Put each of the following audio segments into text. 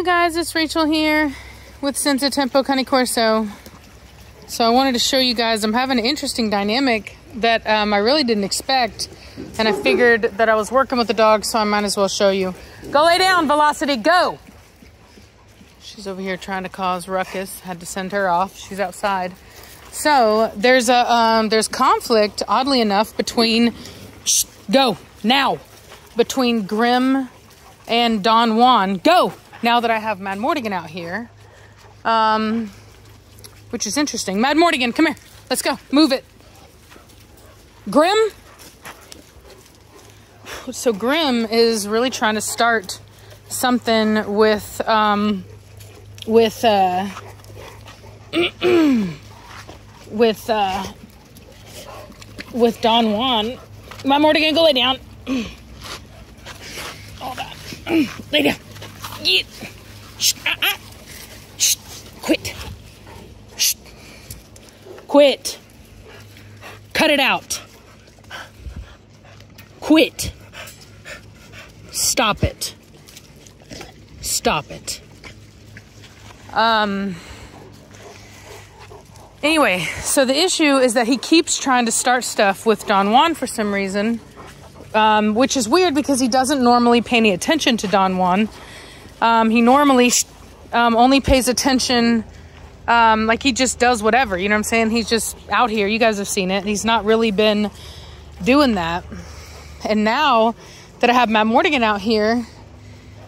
you guys, it's Rachel here with Senza Tempo Cane Corso. So I wanted to show you guys, I'm having an interesting dynamic that um, I really didn't expect. And I figured that I was working with the dog, so I might as well show you. Go lay down, Velocity, go! She's over here trying to cause ruckus. Had to send her off. She's outside. So there's a um, there's conflict, oddly enough, between shh, go now between Grimm and Don Juan. Go! Now that I have Mad Mortigan out here. Um, which is interesting. Mad Mortigan, come here. Let's go. Move it. Grimm? So Grimm is really trying to start something with, um, with, uh, with, uh, with Don Juan. Mad Mortigan, go lay down. All that. Lay down. Get. Shh, ah, ah. Shh. Quit. Shh. Quit. Cut it out. Quit. Stop it. Stop it. Um. Anyway, so the issue is that he keeps trying to start stuff with Don Juan for some reason um, which is weird because he doesn't normally pay any attention to Don Juan. Um, he normally um, only pays attention, um, like he just does whatever, you know what I'm saying? He's just out here. You guys have seen it. He's not really been doing that. And now that I have Mad Mortigan out here,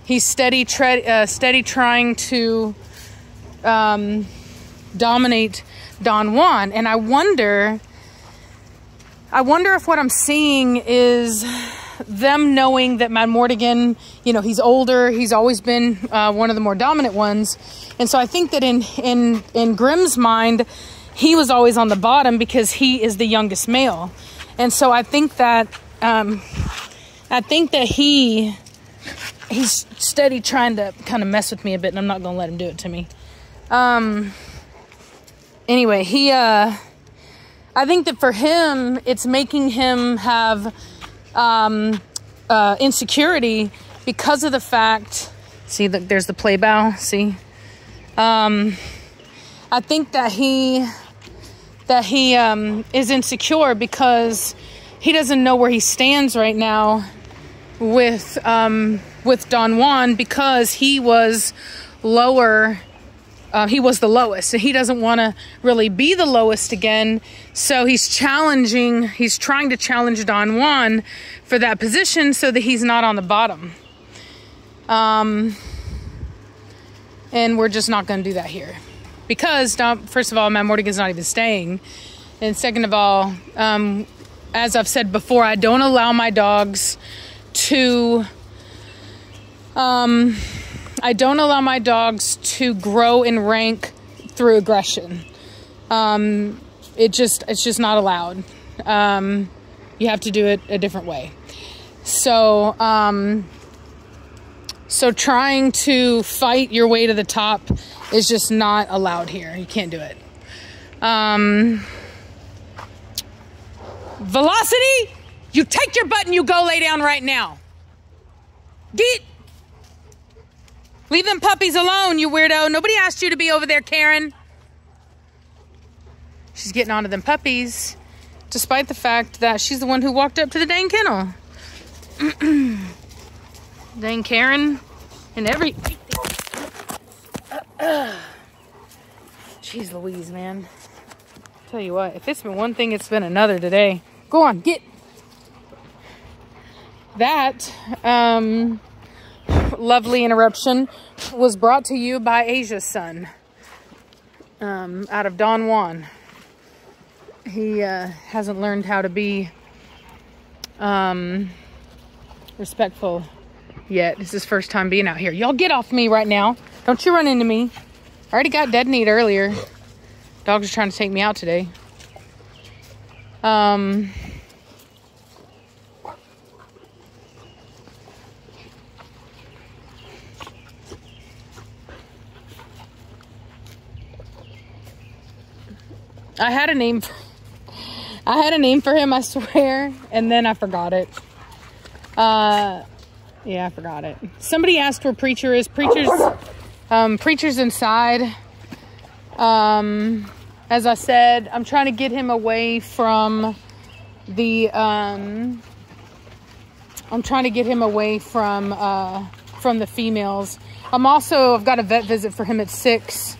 he's steady, tre- uh, steady trying to um, dominate Don Juan. And I wonder I wonder if what I'm seeing is them knowing that Mad Mortigan, you know, he's older, he's always been uh, one of the more dominant ones. And so I think that in, in, in Grimm's mind, he was always on the bottom because he is the youngest male. And so I think that, um, I think that he, he's steady trying to kind of mess with me a bit and I'm not going to let him do it to me. Um, anyway, he, uh, I think that for him, it's making him have um, uh, insecurity because of the fact. See, the, there's the play bow. See, um, I think that he that he um, is insecure because he doesn't know where he stands right now with um, with Don Juan because he was lower uh, he was the lowest. So he doesn't want to really be the lowest again. So he's challenging, he's trying to challenge Don Juan for that position so that he's not on the bottom. Um, and we're just not going to do that here. Because, Don, first of all, Mad Mortigan's not even staying. And second of all, um, as I've said before, I don't allow my dogs to. Um, I don't allow my dogs to grow in rank through aggression. Um, it just it's just not allowed. Um, you have to do it a different way. So um, so trying to fight your way to the top is just not allowed here. You can't do it. Um, velocity, you take your butt and you go lay down right now. Get Leave them puppies alone, you weirdo. Nobody asked you to be over there, Karen. She's getting onto them puppies, despite the fact that she's the one who walked up to the dang kennel. dang Karen and every... Jeez Louise, man. Tell you what, if it's been one thing, it's been another today. Go on, get... That, um lovely interruption was brought to you by Asia's son um, out of Don Juan. He uh, hasn't learned how to be um, respectful yet. It's his first time being out here. Y'all get off me right now. Don't you run into me. I already got dead meat earlier. Dogs are trying to take me out today. Um, I had a name. For, I had a name for him, I swear, and then I forgot it. Uh, yeah, I forgot it. Somebody asked where Preacher is. Preacher's Um, Preacher's inside. Um, as I said, I'm trying to get him away from the. Um, I'm trying to get him away from uh, from the females. I'm also I've got a vet visit for him at six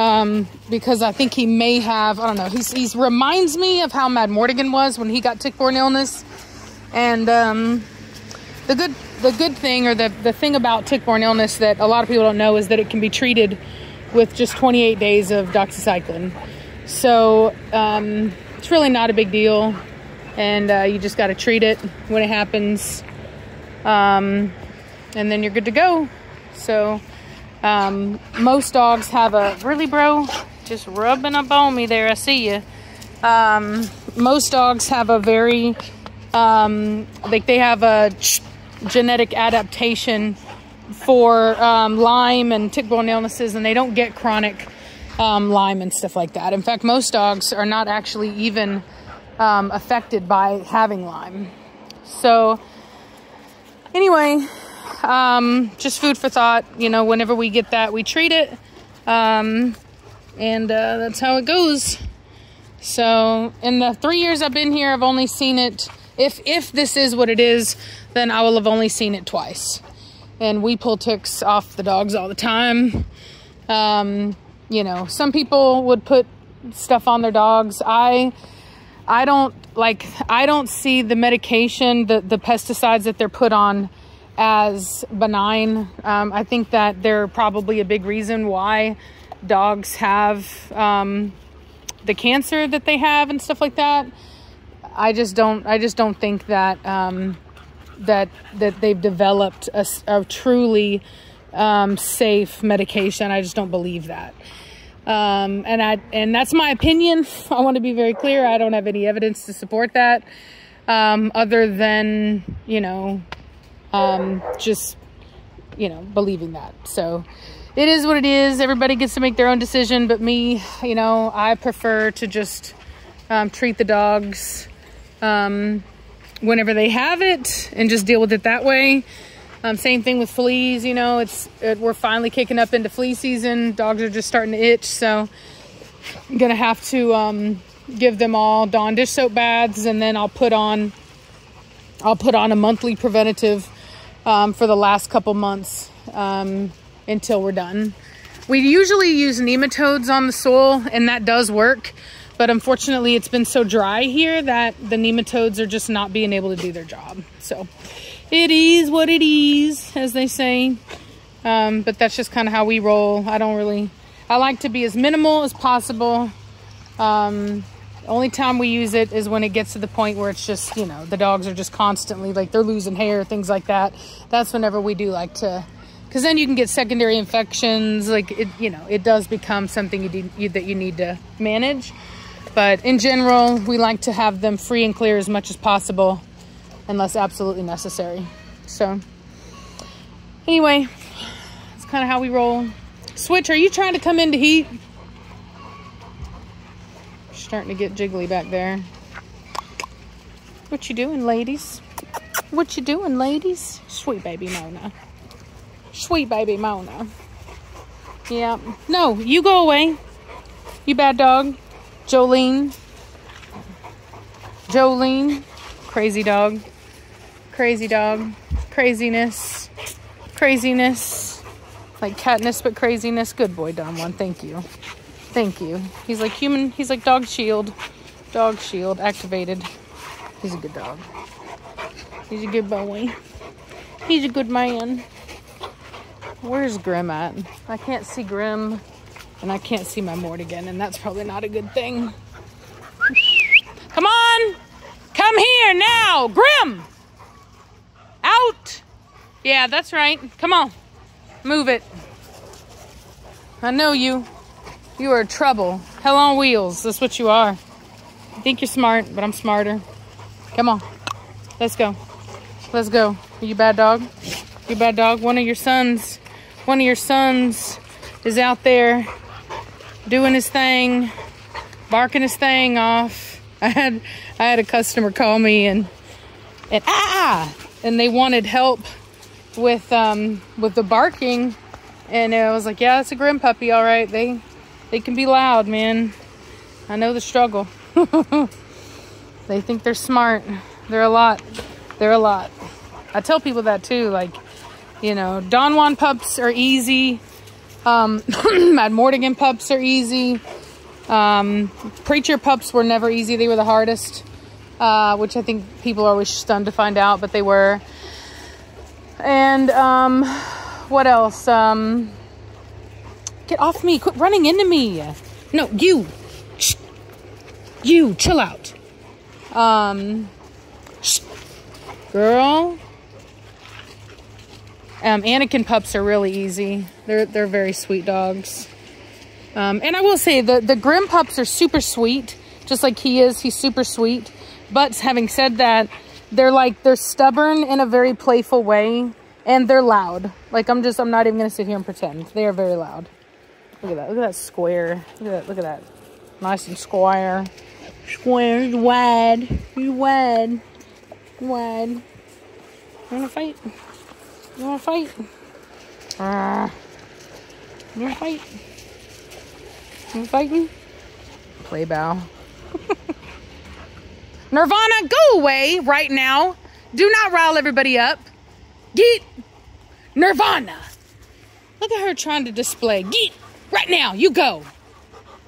um, because I think he may have I don't know. He's he's reminds me of how Mad Mortigan was when he got tick-borne illness, and um, the good the good thing or the the thing about tick-borne illness that a lot of people don't know is that it can be treated with just 28 days of doxycycline. So um, it's really not a big deal, and uh, you just got to treat it when it happens, um, and then you're good to go. So um, most dogs have a really, bro, just rubbing up on me there. I see you. Um, most dogs have a very um, like they have a genetic adaptation for um, Lyme and tick-borne illnesses, and they don't get chronic um, Lyme and stuff like that. In fact, most dogs are not actually even um, affected by having Lyme. So, anyway, um, just food for thought. You know, whenever we get that, we treat it, um, and uh, that's how it goes. So, in the three years I've been here, I've only seen it. If if this is what it is, then I will have only seen it twice and we pull ticks off the dogs all the time. Um, you know, some people would put stuff on their dogs. I I don't like I don't see the medication, the the pesticides that they're put on as benign. Um, I think that they're probably a big reason why dogs have um, the cancer that they have and stuff like that. I just don't I just don't think that um, that that they've developed a, a truly um, safe medication. I just don't believe that. Um, and I and that's my opinion. I want to be very clear. I don't have any evidence to support that, um, other than you know, um, just you know, believing that. So it is what it is. Everybody gets to make their own decision, but me, you know, I prefer to just um, treat the dogs um, whenever they have it and just deal with it that way. Um, same thing with fleas, you know, it's it, we're finally kicking up into flea season. Dogs are just starting to itch, so I'm gonna have to um, give them all Dawn dish soap baths, and then I'll put on I'll put on a monthly preventative um, for the last couple months um, until we're done. We usually use nematodes on the sole, and that does work. But unfortunately, it's been so dry here that the nematodes are just not being able to do their job. So it is what it is, as they say. Um, but that's just kind of how we roll. I don't really, I like to be as minimal as possible. Um, only time we use it is when it gets to the point where it's just, you know, the dogs are just constantly like they're losing hair, things like that. That's whenever we do like to, because then you can get secondary infections. Like it, you know, it does become something you, you that you need to manage. But in general, we like to have them free and clear as much as possible unless absolutely necessary. So anyway, that's kind of how we roll. Switch, are you trying to come into heat? Starting to get jiggly back there. What you doing, ladies? What you doing, ladies? Sweet baby Mona. Sweet baby Mona. Yeah. No, you go away. You bad dog. Jolene. Jolene. Crazy dog. Crazy dog. Craziness. Craziness. Like catness, but craziness. Good boy, Don Juan. Thank you. Thank you. He's like human. He's like dog shield. Dog shield activated. He's a good dog. He's a good boy. He's a good man. Where's Grimm at? I can't see Grimm. And I can't see Mad Mortigan, and that's probably not a good thing. Come on! Come here now! Grimm! Out! Yeah, that's right. Come on. Move it. I know you. You are trouble. Hell on wheels. That's what you are. You think you're smart, but I'm smarter. Come on. Let's go. Let's go. Are you bad dog? You bad dog? One of your sons, one of your sons is out there doing his thing, barking his thing off. I had I had a customer call me and and ah and they wanted help with um with the barking And I was like, yeah, it's a grim puppy, all right. They they can be loud, man. I know the struggle. they think they're smart. They're a lot. They're a lot. I tell people that too. Like, you know, Don Juan pups are easy. Um, Mad Mortigan pups are easy. Um, Preacher pups were never easy. They were the hardest, uh, which I think people are always stunned to find out, but they were. And um, what else? Um, get off me. Quit running into me. No, you. Shh. You, chill out. Um, shh. girl. Um, Anakin pups are really easy. They're they're very sweet dogs. Um, and I will say the the Grimm pups are super sweet, just like he is. He's super sweet. But having said that, they're like they're stubborn in a very playful way, and they're loud. Like I'm just I'm not even gonna sit here and pretend. They are very loud. Look at that. Look at that square. Look at that. Look at that. Nice and square. Square, wide. You wide. Wide. You wanna fight? You wanna fight? Ah. you wanna fight? You fighting? Play bow. Nirvana, go away right now. Do not rile everybody up. Get Nirvana. Look at her trying to display. Get right now. You go.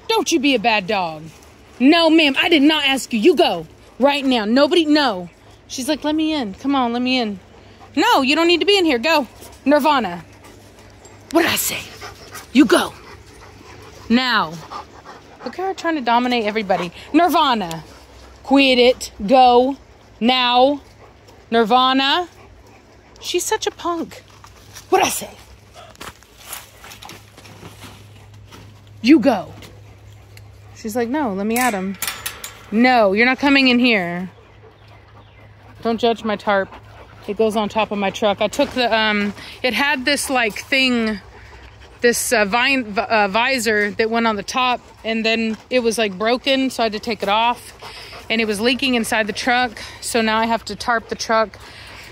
Don't you be a bad dog. No, ma'am. I did not ask you. You go right now. Nobody, no. She's like, let me in. Come on, let me in. No, you don't need to be in here. Go. Nirvana. What did I say? You go. Now. Look at her trying to dominate everybody. Nirvana. Quit it. Go. Now. Nirvana. She's such a punk. What'd I say? You go. She's like, no, let me at him. No, you're not coming in here. Don't judge my tarp. It goes on top of my truck. I took the, um, it had this like thing, this uh, vine, uh, visor that went on the top and then it was like broken. So I had to take it off and it was leaking inside the truck. So now I have to tarp the truck.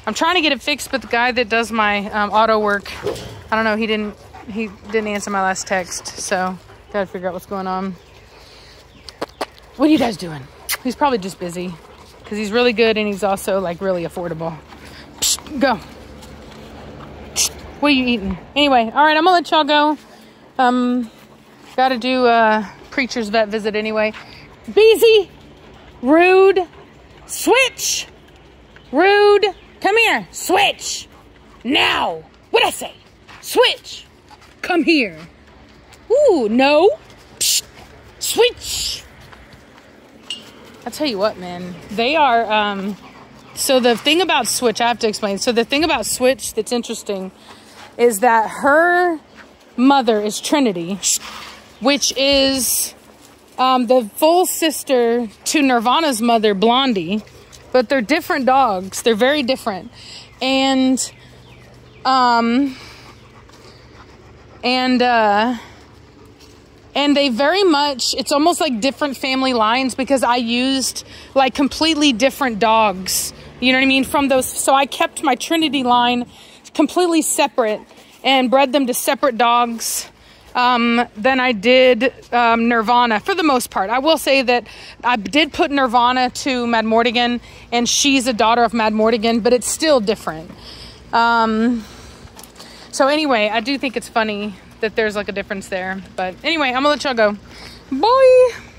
I'm trying to get it fixed, but the guy that does my um, auto work, I don't know, he didn't, he didn't answer my last text. So gotta figure out what's going on. What are you guys doing? He's probably just busy because he's really good and he's also like really affordable. Psst, go. Psst, what are you eating? Anyway, all right, I'm gonna let y'all go. Um, gotta do a preacher's vet visit anyway. Beezy, rude, switch, rude, come here, switch, now. What I say? Switch, come here. Ooh, no, Psst, switch. I'll tell you what, man, they are. Um, so the thing about Switch, I have to explain. So the thing about Switch that's interesting is that her mother is Trinity, which is um, the full sister to Nirvana's mother, Blondie. But they're different dogs. They're very different, and um, and uh and they very much it's almost like different family lines because i used like completely different dogs. You know what i mean? From those so i kept my trinity line completely separate and bred them to separate dogs. Um, than i did um, nirvana for the most part. I will say that i did put nirvana to mad mortigan and she's a daughter of mad mortigan but it's still different. Um, so anyway i do think it's funny that there's like a difference there. But anyway, I'm gonna let y'all go. Bye.